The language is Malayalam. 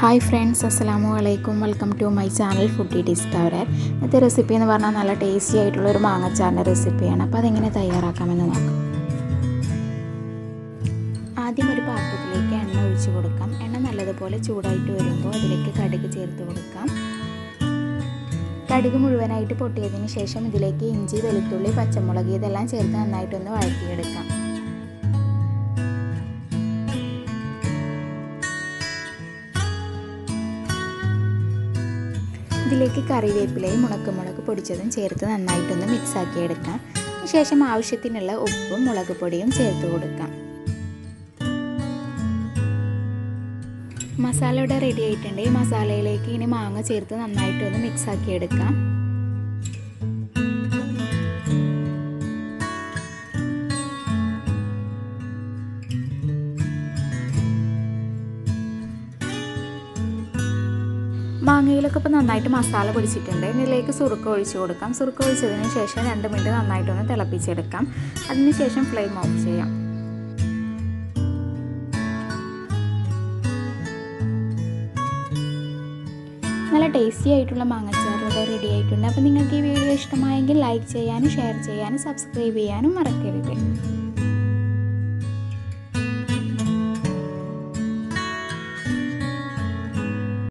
ഹായ് ഫ്രണ്ട്സ് അസ്സലാമു അലൈക്കും. Welcome to my channel foodie discover ഇന്നത്തെ റെസിപ്പി എന്ന് പറഞ്ഞാൽ നല്ല ടേസ്റ്റി ആയിട്ടുള്ള ഒരു മാങ്ങച്ചാറിന്റെ റെസിപ്പിയാണ് അപ്പോൾ അതെങ്ങനെ തയ്യാറാക്കാമെന്ന് നോക്കാം. ആദ്യം ഒരു പാത്രത്തിലേക്ക് എണ്ണ ഒഴിച്ച് കൊടുക്കാം. എണ്ണ നല്ലതുപോലെ ചൂടായിട്ട് വരുമ്പോൾ അതിലേക്ക് കടുക് ചേർത്ത് കൊടുക്കാം. കടുക് മുഴുവനായിട്ട് പൊട്ടിയതിന് ശേഷം ഇതിലേക്ക് ഇഞ്ചി വെളുത്തുള്ളി പച്ചമുളക് ഇതെല്ലാം ചേർത്ത് നന്നായിട്ടൊന്ന് വഴറ്റിയെടുക്കാം. ഇതിലേക്ക് കറിവേപ്പിലയും മുളകുമുളക് പൊടിച്ചതും ചേർത്ത് നന്നായിട്ടൊന്ന് മിക്സാക്കി എടുക്കാം ശേഷം ആവശ്യത്തിനുള്ള ഉപ്പും മുളക് പൊടിയും ചേർത്ത് കൊടുക്കാം. മസാല ഇവിടെ റെഡി ആയിട്ടുണ്ട്. ഈ മസാലയിലേക്ക് ഇനി മാങ്ങ ചേർത്ത് നന്നായിട്ടൊന്ന് മിക്സാക്കി എടുക്കാം മാങ്ങയിലൊക്കെ ഇപ്പോൾ നന്നായിട്ട് മസാല പിടിച്ചിട്ടുണ്ട്. ഇതിലേക്ക് സുറുക്ക ഒഴിച്ച് കൊടുക്കാം. സുറുക്ക ഒഴിച്ചതിന് ശേഷം രണ്ട് മിനിറ്റ് നന്നായിട്ടൊന്ന് തിളപ്പിച്ചെടുക്കാം. അതിനുശേഷം ഫ്ലെയിം ഓഫ് ചെയ്യാം. നല്ല ടേസ്റ്റി ആയിട്ടുള്ള മാങ്ങച്ചാർ റെഡി ആയിട്ടുണ്ട്. അപ്പോൾ നിങ്ങൾക്ക് ഈ വീഡിയോ ഇഷ്ടമായെങ്കിൽ ലൈക്ക് ചെയ്യാനും ഷെയർ ചെയ്യാനും സബ്സ്ക്രൈബ് ചെയ്യാനും മറക്കരുത്.